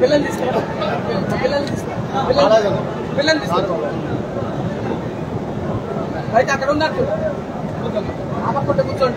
పిల్లలు తీసుకురా పిల్లలు తీసుకురా పిల్లలు తీసుకురా అయితే అక్కడ ఉన్నారు కూర్చోండి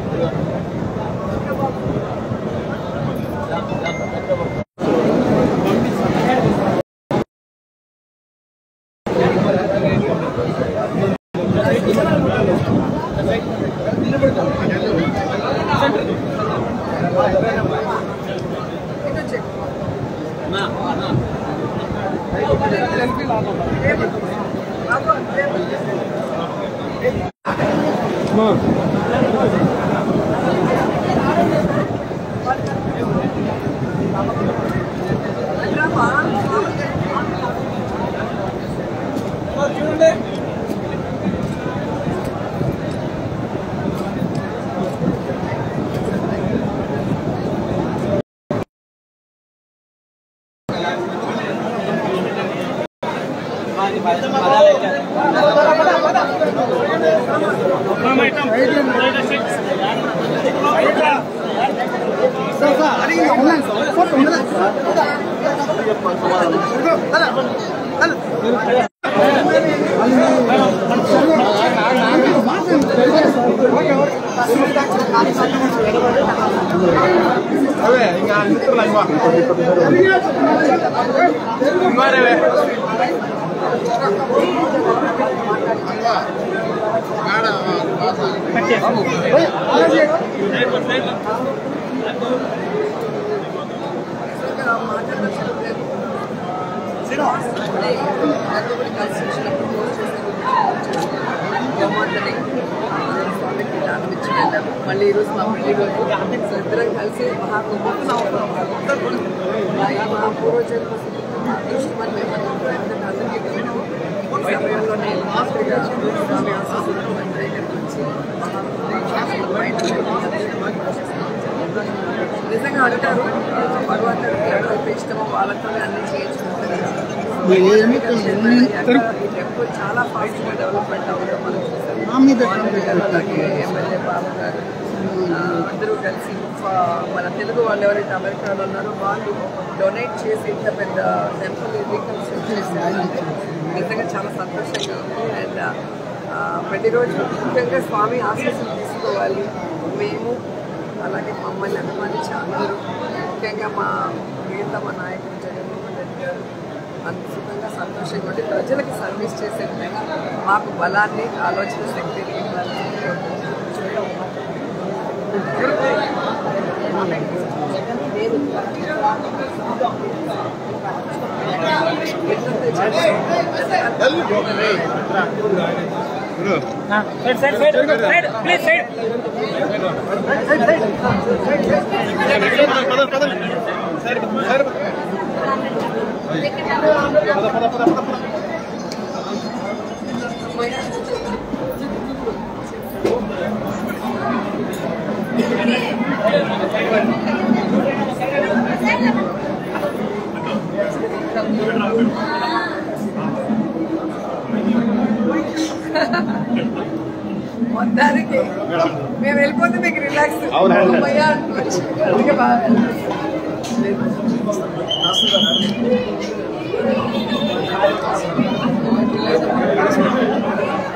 Come on. Gracias. ఇంకోరేవే కలిసి వచ్చినప్పుడు గోమాతని స్వామికి దానం ఇచ్చి వెళ్ళాము మళ్ళీ ఈరోజు మా పెళ్లి రోజు సో ఇద్దరం కలిసి మహాకుంభం మా పూర్వజన్మ ఇష్టమని మేము నిజంగా అంటారు భగవంతుడికి ఇష్టమో వాళ్ళతోనే అన్ని చేయించుకుంటారు ఈ టెంపుల్ చాలా ఫాస్ట్ డెవలప్మెంట్ అవ్వడం మనం చూసాం మాధవి ఎమ్మెల్యే బాబు గారు అందరూ కలిసి మన తెలుగు వాళ్ళు ఎవరైతే అమెరికాలో ఉన్నారో వాళ్ళు డొనేట్ చేసి ఇంత పెద్ద టెంపుల్ రీకన్స్ట్రక్ట్ చేశారు నిజంగా చాలా సంతోషంగా ఉంది. అండ్ uh, ప్రతిరోజు ముఖ్యంగా స్వామి ఆశీస్సులు తీసుకోవాలి. మేము అలాగే మమ్మల్ని అభిమానించే అందరూ ముఖ్యంగా మా మిగతా మా నాయకుడు జగన్మోహన్ రెడ్డి గారు అంత సుఖంగా సంతోషంగా ఉండి ప్రజలకు సర్వీస్ చేసే విధంగా మాకు బలాన్ని ఆలోచన శక్తిని ఇవ్వాలని side side side side please side మొత్తానికి మేము వెళ్ళిపోతే మీకు రిలాక్స్ అవునండి. అమ్మయ్య అందుకే బాగా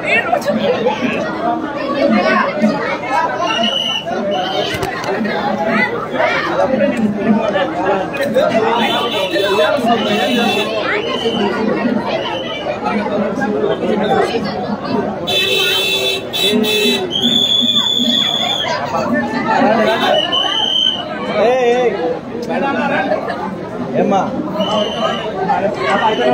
ఏ రోజు